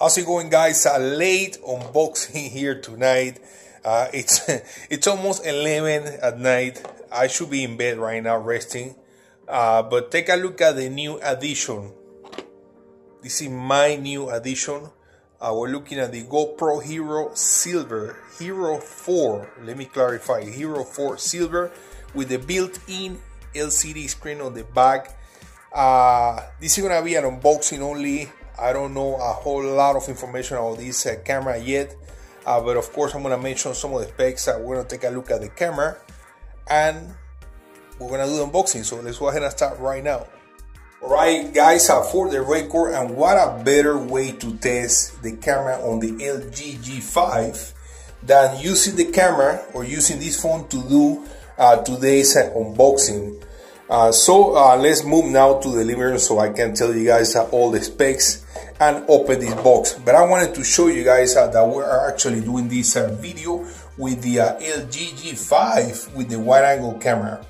How's it going, guys? A late unboxing here tonight. Uh, it's it's almost 11 at night. I should be in bed right now resting. Uh, but take a look at the new addition. This is my new addition. Uh, we're looking at the GoPro Hero Silver Hero 4. Let me clarify Hero 4 Silver with the built in LCD screen on the back. Uh, this is gonna be an unboxing only. I don't know a whole lot of information about this uh, camera yet, uh, but of course I'm gonna mention some of the specs. Uh, we're gonna take a look at the camera and we're gonna do the unboxing. So let's go ahead and start right now. Alright guys, uh, for the record, and what a better way to test the camera on the LG G5 than using the camera or using this phone to do uh, today's uh, unboxing. Uh, so uh, let's move now to the living room so I can tell you guys uh, all the specs and open this box. But I wanted to show you guys uh, that we are actually doing this uh, video with the uh, LG G5 with the wide angle camera.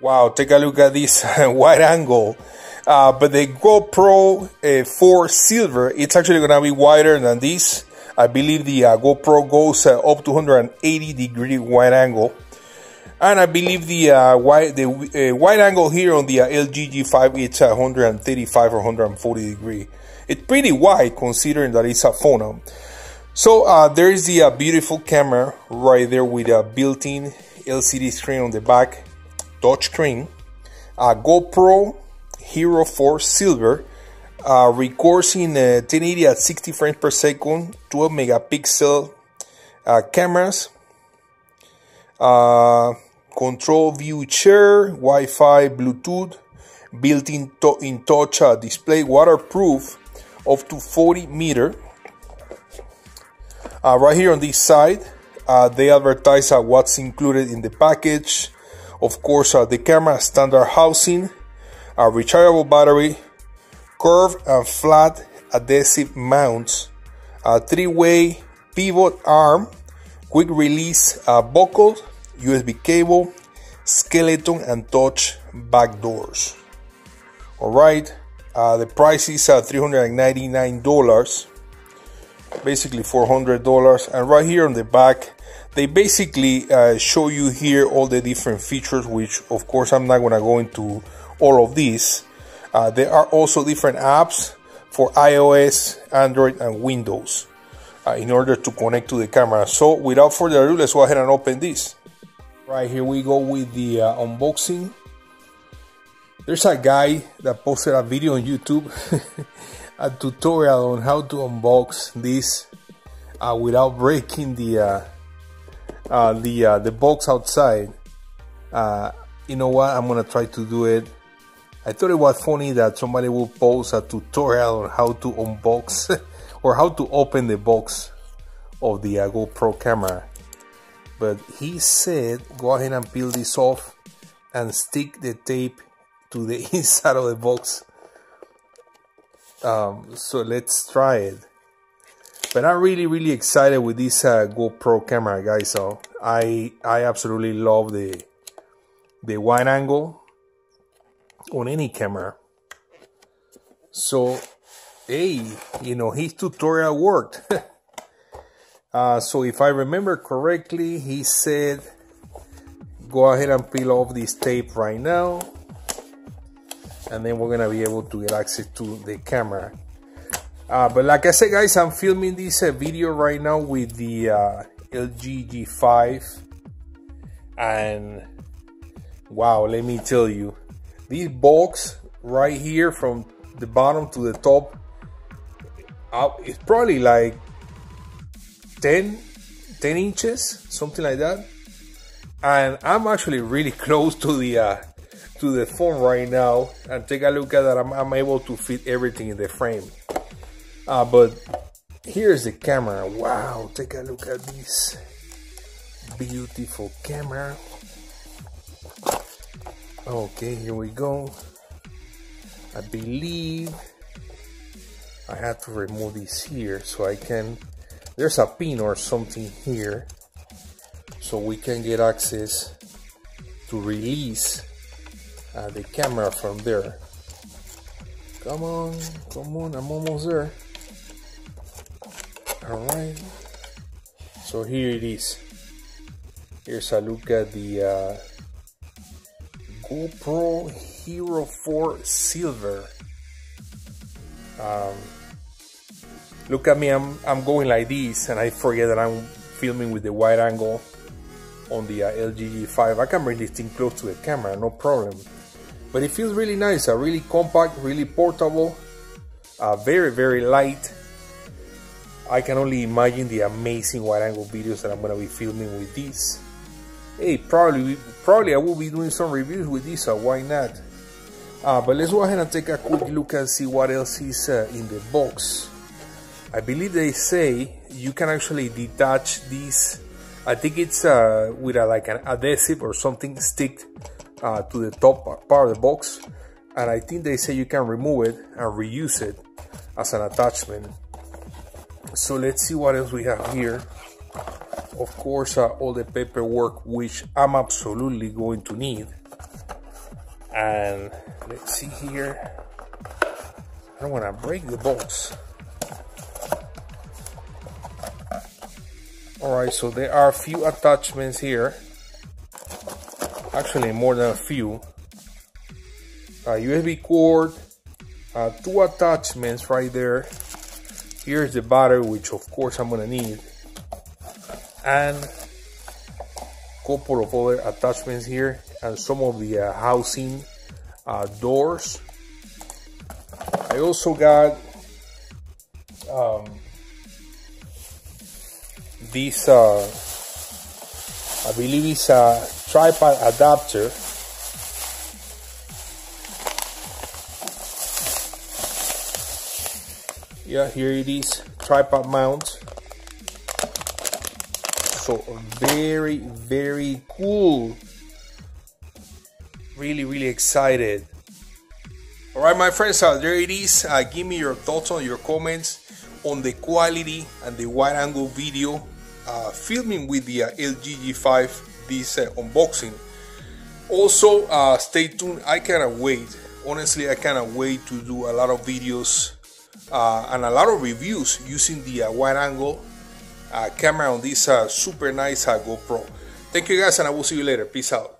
Wow, take a look at this wide angle. but the GoPro 4 Silver, it's actually gonna be wider than this. I believe the GoPro goes up to 180 degree wide angle and I believe the uh, wide the uh, wide angle here on the uh, LG G5 it's 135 or 140 degree. It's pretty wide considering that it's a phone. So uh, there is the uh, beautiful camera right there with a built-in LCD screen on the back, touch screen. Uh, GoPro Hero 4 Silver uh, records in 1080 at 60 frames per second, 12 megapixel cameras. Uh, control view chair, Wi-Fi, Bluetooth, built-in to in touch uh, display, waterproof, up to 40 meter. Uh, right here on this side, uh, they advertise uh, what's included in the package. Of course, uh, the camera standard housing, a rechargeable battery, curved and flat adhesive mounts, a three-way pivot arm, quick release uh, buckle, USB cable, skeleton and touch back doors. Alright, uh, the price is at $399, basically $400. And right here on the back, they basically uh, show you here all the different features, which of course I'm not gonna go into all of these. Uh, there are also different apps for iOS, Android, and Windows uh, in order to connect to the camera. So without further ado, let's go ahead and open this. Right here we go with the uh, unboxing. There's a guy that posted a video on YouTube, a tutorial on how to unbox this uh, without breaking the uh, uh the uh, the box outside. Uh, you know what? I'm gonna try to do it. I thought it was funny that somebody would post a tutorial on how to unbox or how to open the box of the GoPro camera but he said go ahead and peel this off and stick the tape to the inside of the box. Um, so let's try it. But I'm really really excited with this uh, GoPro camera guys. So I I absolutely love the the wide angle on any camera. So hey you know his tutorial worked Uh, so if I remember correctly, he said, go ahead and peel off this tape right now. And then we're gonna be able to get access to the camera. Uh, but like I said, guys, I'm filming this uh, video right now with the uh, LG G5. And wow, let me tell you, this box right here from the bottom to the top, uh, it's probably like 10, 10 inches, something like that. And I'm actually really close to the uh, to the phone right now. And take a look at that. I'm, I'm able to fit everything in the frame. Uh, but here's the camera. Wow, take a look at this beautiful camera. Okay, here we go. I believe I have to remove this here so I can there's a pin or something here so we can get access to release uh, the camera from there. Come on come on I'm almost there. All right. So here it is. Here's a look at the uh, GoPro Hero 4 Silver. Um, look at me I'm, I'm going like this and I forget that I'm filming with the wide angle on the uh, LG G5 I can bring this thing close to the camera no problem. But it feels really nice uh, really compact really portable uh, very very light. I can only imagine the amazing wide angle videos that I'm gonna be filming with this. Hey probably probably I will be doing some reviews with this so why not? Uh, but let's go ahead and take a quick look and see what else is uh, in the box I believe they say you can actually detach these I think it's uh, with a, like an adhesive or something stick uh, to the top part of the box. And I think they say you can remove it and reuse it as an attachment. So let's see what else we have here. Of course uh, all the paperwork which I'm absolutely going to need. And let's see here. I don't want to break the box Alright, so there are a few attachments here. Actually, more than a few. A USB cord, uh, two attachments right there. Here's the battery, which of course I'm gonna need. And a couple of other attachments here and some of the uh, housing uh, doors. I also got um, this uh, I believe it's a tripod adapter. Yeah here it is tripod mount. So very very cool. Really really excited. All right my friends uh, there it is. Uh, give me your thoughts on your comments on the quality and the wide angle video filming with the uh, LG G5 this uh, unboxing. Also, uh, stay tuned. I cannot wait. Honestly, I cannot wait to do a lot of videos uh, and a lot of reviews using the uh, wide angle camera on this super nice GoPro. Thank you guys, and I will see you later. Peace out.